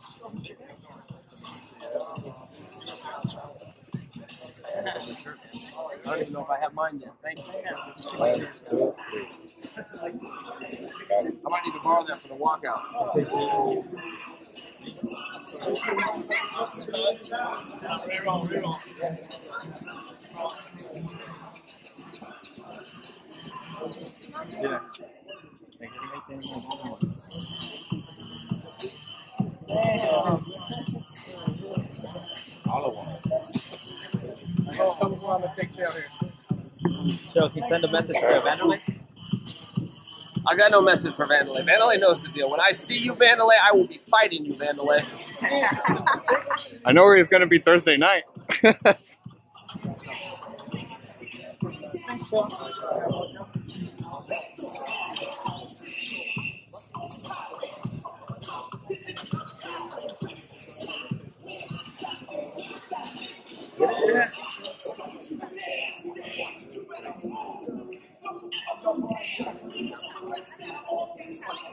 I don't even know if I have mine yet. Thank you. Just. I might need to borrow that for the walkout. Yeah. So can you send a message to Wanderlei? I got no message for Wanderlei. Wanderlei knows the deal. When I see you, Wanderlei, I will be fighting you, Wanderlei. I know where he's going to be Thursday night.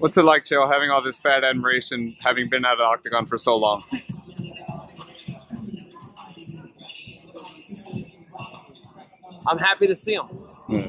What's it like, Chael, having all this fat admiration, having been at the octagon for so long? I'm happy to see him. Yeah.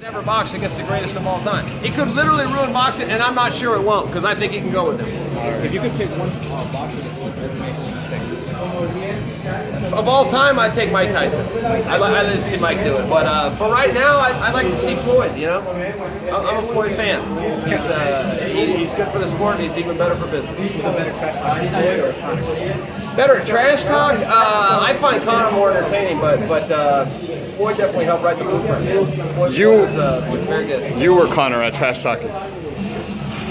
Never box against the greatest of all time. He could literally ruin boxing, and I'm not sure it won't because I think he can go with him. If you could pick one uh, boxer that's worth every Of all time, I'd take Mike Tyson. I'd, li- I'd like to see Mike do it. But uh, for right now, I'd, I'd like to see Floyd, you know? I'm a Floyd fan. He's, uh, he, he's good for the sport, and he's even better for business. better Floyd or Conor? Better trash talk? Uh, I find Conor more entertaining, but but uh, Floyd definitely helped write the blueprint. Floyd You- was uh, very good. You were Conor at trash talking.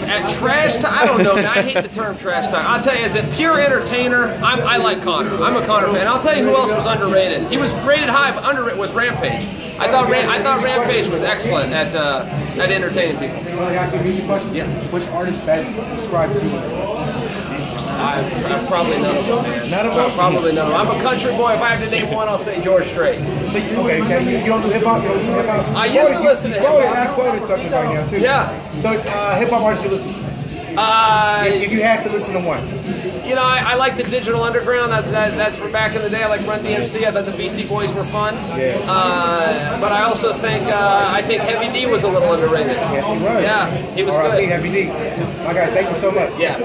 At trash talk, I don't know. I hate the term trash talk. I'll tell you, as a pure entertainer, I'm, I like Conor. I'm a Conor fan. I'll tell you who else was underrated. He was rated high, but underrated was Rampage. I thought Ram- I thought Rampage was excellent at uh, at entertaining people. Can I ask you a music question? Yeah. Which artist best describes you? I, I'm probably none of them, man. None of them? Probably none of them. I'm a country boy. If I have to name one, I'll say George Strait. So you, okay, okay. You, don't do hip hop. You don't listen to hip hop. I used to listen to quoted, hip-hop. You quoted something right now too. Yeah. So uh, hip hop artists you listen to. Uh, If you had to listen to one. You know, I, I like the Digital Underground. That's that, that's from back in the day. I like Run DMC. I thought the Beastie Boys were fun. Yeah. Uh, but I also think uh, I think Heavy D was a little underrated. Yes, he was. Yeah, he was R.I.P. good. Heavy D. My guy, thank you so much. Yeah.